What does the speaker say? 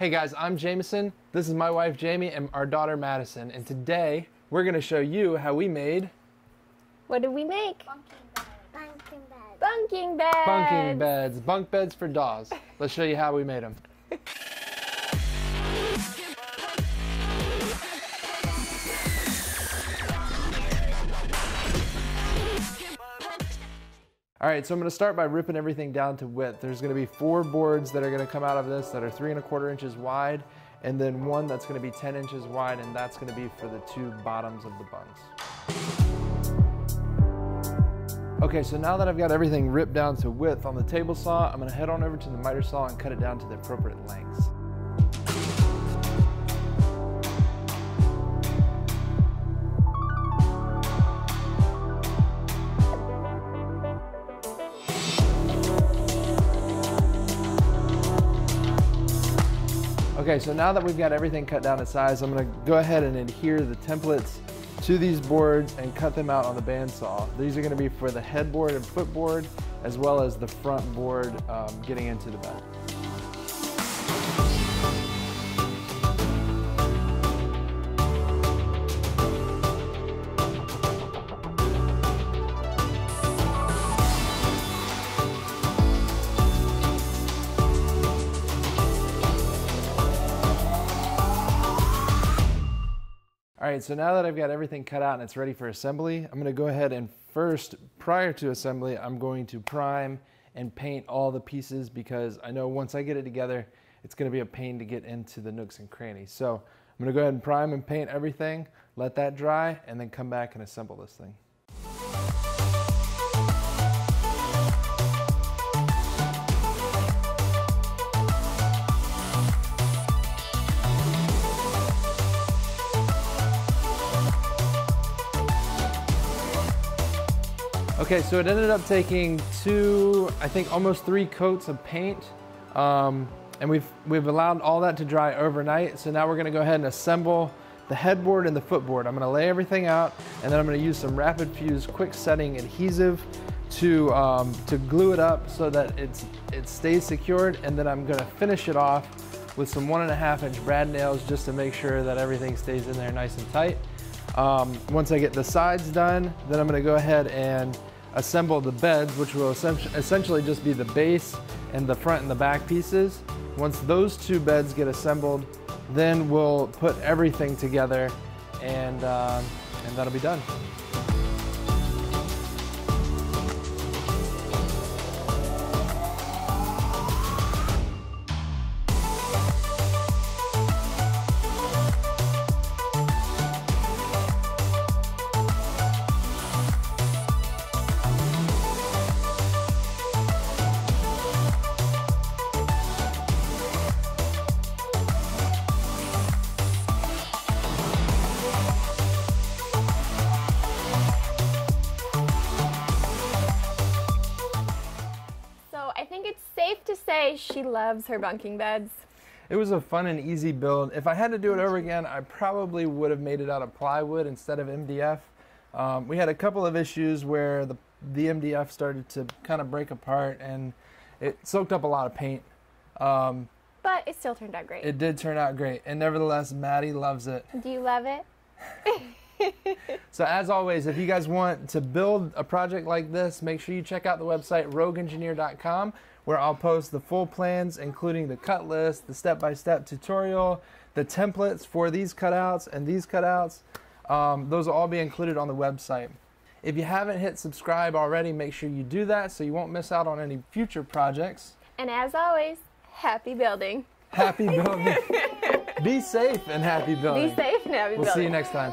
Hey guys, I'm Jameson. This is my wife Jamie and our daughter Madison. And today we're going to show you how we made What did we make? Bunking beds, Bunking beds. bunking beds, bunk beds for dolls. Let's show you how we made them. All right, so I'm gonna start by ripping everything down to width. There's gonna be four boards that are gonna come out of this that are three and a quarter inches wide, and then one that's gonna be 10 inches wide, and that's gonna be for the two bottoms of the bunks. Okay, so now that I've got everything ripped down to width on the table saw, I'm gonna head on over to the miter saw and cut it down to the appropriate lengths. Okay, so now that we've got everything cut down to size, I'm gonna go ahead and adhere the templates to these boards and cut them out on the bandsaw. These are gonna be for the headboard and footboard, as well as the front board um, getting into the bed. All right, so now that I've got everything cut out and it's ready for assembly, I'm gonna go ahead and first, prior to assembly, I'm going to prime and paint all the pieces because I know once I get it together, it's gonna be a pain to get into the nooks and crannies. So I'm gonna go ahead and prime and paint everything, let that dry, and then come back and assemble this thing. Okay, so it ended up taking two, I think almost three coats of paint. Um, and we've, we've allowed all that to dry overnight. So now we're gonna go ahead and assemble the headboard and the footboard. I'm gonna lay everything out and then I'm gonna use some RapidFuse quick setting adhesive to, um, to glue it up so that it's, it stays secured. And then I'm gonna finish it off with some one and a half inch brad nails just to make sure that everything stays in there nice and tight. Um, once I get the sides done, then I'm gonna go ahead and assemble the beds, which will essentially just be the base and the front and the back pieces. Once those two beds get assembled, then we'll put everything together and, uh, and that'll be done. Say she loves her bunking beds. It was a fun and easy build. If I had to do it over again, I probably would have made it out of plywood instead of MDF. Um, we had a couple of issues where the, the MDF started to kind of break apart and it soaked up a lot of paint. Um, But it still turned out great. it did turn out great. And nevertheless, Maddie loves it. Do you love it? So as always, if you guys want to build a project like this, make sure you check out the website rogueengineer.com where I'll post the full plans, including the cut list, the step-by-step tutorial, the templates for these cutouts and these cutouts. Um, those will all be included on the website. If you haven't hit subscribe already, make sure you do that so you won't miss out on any future projects. And as always, happy building. Happy building. Be safe and happy building. Be safe and happy We'll building. see you next time.